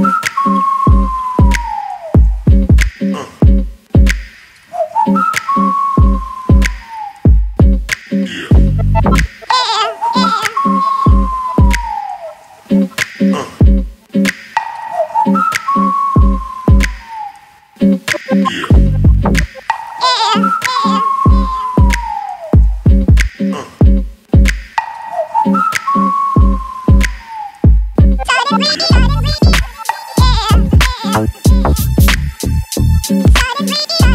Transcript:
Uh. uh. uh. uh. Started making